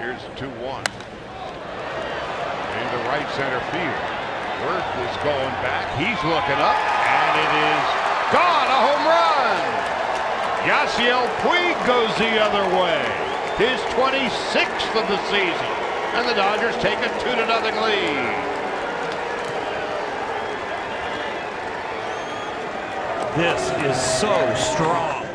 Here's 2-1. Into right center field. Werth is going back. He's looking up, and it is gone. A home run. Yasiel Puig goes the other way. His 26th of the season. And the Dodgers take a 2 to nothing lead. This is so strong.